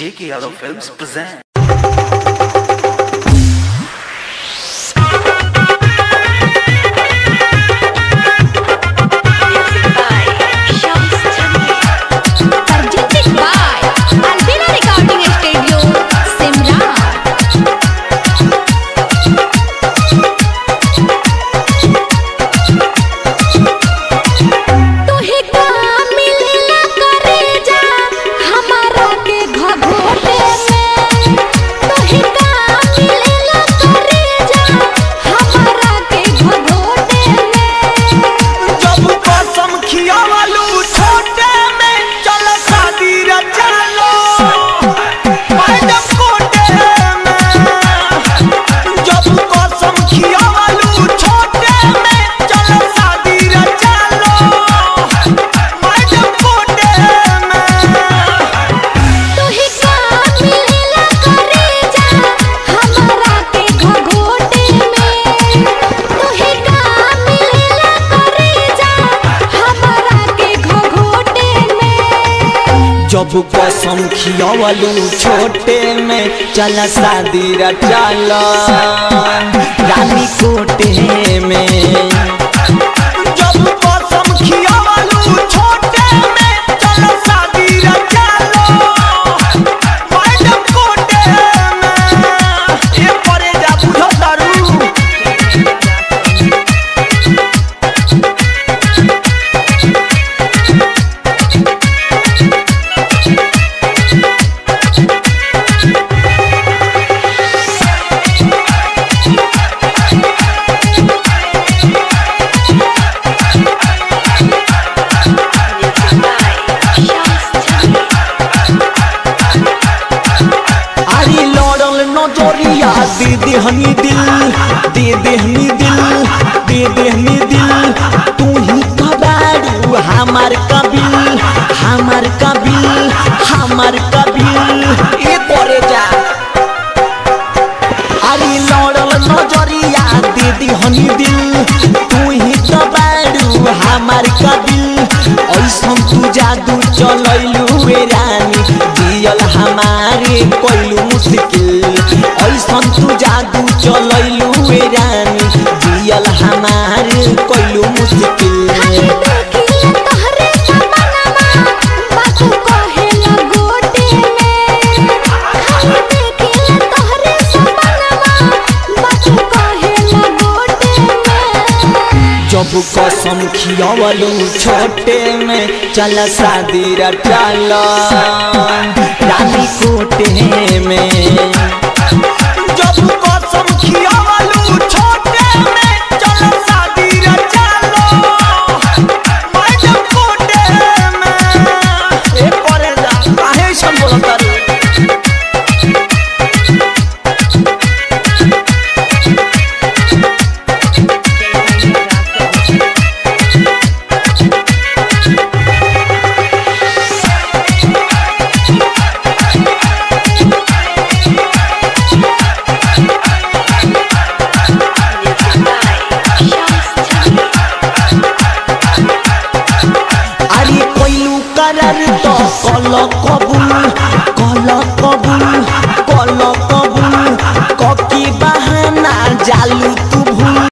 J.K. Yadav Films present. जब कसम खियावलू छोटे में चल शादी रचाला नज़रिया दे देहनी दिल दे देहनी दिल दे देहनी दिल। तू ही कबाड़ू हमार कबिल हमार कबिल हमार कबिल। ए करे जा। अरे लड़ल नज़रिया दे देहनी दिल। तू ही कबाड़ू हमार कबिल। ऐसन तू जादू चलैलू रानी। जियल हमारे कोइलू मुश्किल। तू चलैलू रे रानी जियल हमारे कोइलू मुश्किल। जब कसम खियावलू छोटे में चल शादी रचाल रानी कोटे में।